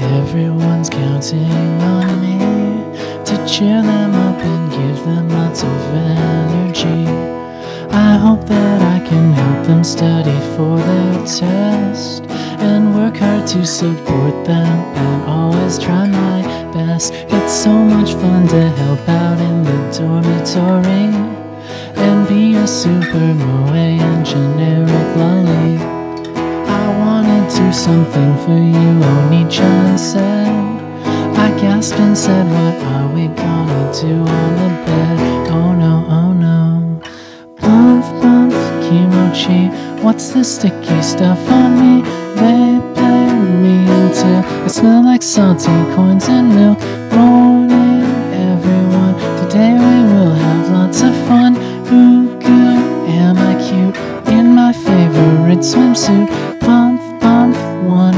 Everyone's counting on me to cheer them up and give them lots of energy. I hope that I can help them study for their test and work hard to support them and always try my best. It's so much fun to help out in the dormitory and be a super moe and generic loli do something for you, Oni-chan said. I gasped and said, what are we gonna do on the bed? Oh no, oh no. Pomf, pomf, kimochi, what's the sticky stuff on me? They play me until I smell like salty coins and milk. Morning, everyone, today we will have lots of fun. Ooh, good, am I cute in my favorite swimsuit?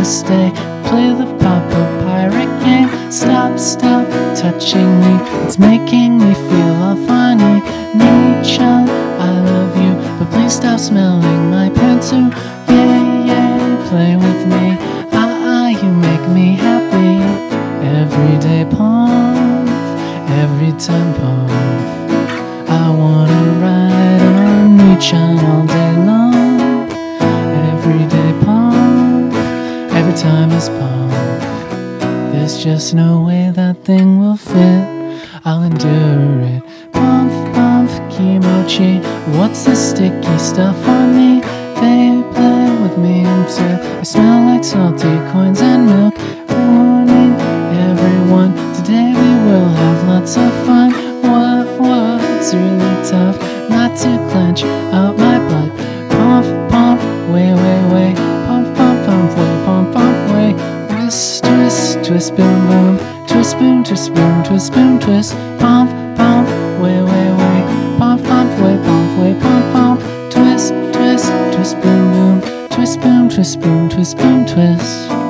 Stay. Play the Papa Pirate game. Stop, stop touching me. It's making me feel all funny. Nature, I love you, but please stop smelling my pants too. Yeah, yeah, play with me. Ah, ah, you make me happy. Every day pomf, every time pomf. I wanna ride on each all day time is pomf. There's just no way that thing will fit. I'll endure it. Pomf, pomf, kimochi. What's the sticky stuff on me? They play with me until I smell like salty coins and milk. Morning, everyone. Today we will have lots of fun. What, what's really tough? Not to clench out my butt. Pump, pump, way, way, way. twist, boom, boom, twist, boom, twist, boom, twist, boom, twist, pump, pump, way, way, way, pump, pump, way, pump, way, pump, pump, twist, twist, twist, boom, boom, twist, boom, twist, boom, twist, boom, twist.